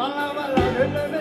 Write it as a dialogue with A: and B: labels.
A: 完了完了，真。